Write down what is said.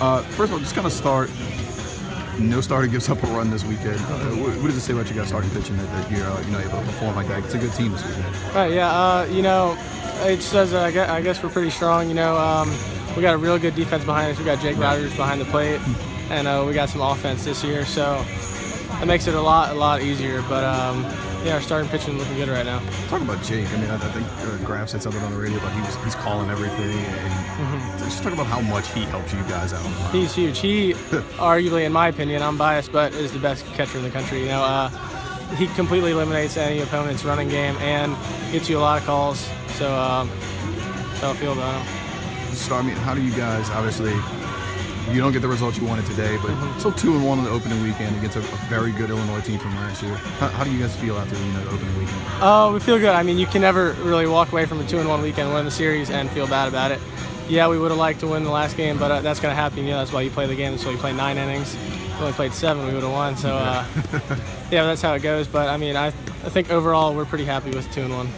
Uh, first of all, just kind of start. No starter gives up a run this weekend. Uh, what, what does it say about you guys starting pitching that, that you're uh, you know able to perform like that? It's a good team this weekend. Right, yeah, uh, you know, it says uh, I guess, I guess we're pretty strong. You know, um, we got a real good defense behind us. We got Jake Rogers behind the plate, and uh, we got some offense this year. So it makes it a lot, a lot easier. But um, yeah, our starting pitching looking good right now. Talk about Jake. I mean, I, I think uh, Graf said something on the radio about he was, he's calling everything, and just talk about how much he helps you guys out. He's huge. He, arguably, in my opinion, I'm biased, but is the best catcher in the country. You know, uh, he completely eliminates any opponent's running game and gets you a lot of calls. So, um, so I feel about him. I mean, how do you guys obviously? You don't get the results you wanted today, but still two and one on the opening weekend against a, a very good Illinois team from last year. How, how do you guys feel after you know the opening weekend? Oh, we feel good. I mean, you can never really walk away from a two and one weekend, win the series, and feel bad about it. Yeah, we would have liked to win the last game, but uh, that's going to happen. You know, that's why you play the game. So you play nine innings. We only played seven, we would have won. So uh, yeah, that's how it goes. But I mean, I, I think overall we're pretty happy with two and one.